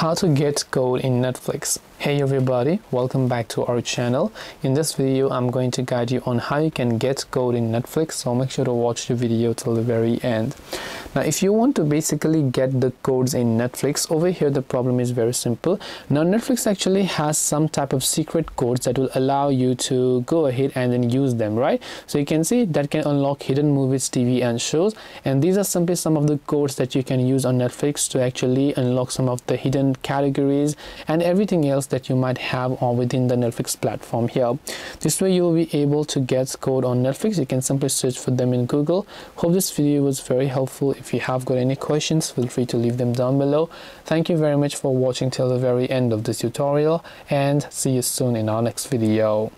how to get code in Netflix. Hey everybody, welcome back to our channel. In this video, I'm going to guide you on how you can get code in Netflix. So make sure to watch the video till the very end. Now, if you want to basically get the codes in Netflix, over here the problem is very simple. Now, Netflix actually has some type of secret codes that will allow you to go ahead and then use them, right? So you can see that can unlock hidden movies, TV and shows. And these are simply some of the codes that you can use on Netflix to actually unlock some of the hidden categories and everything else that you might have on within the Netflix platform here. This way you will be able to get code on Netflix. You can simply search for them in Google. Hope this video was very helpful. If you have got any questions, feel free to leave them down below. Thank you very much for watching till the very end of this tutorial and see you soon in our next video.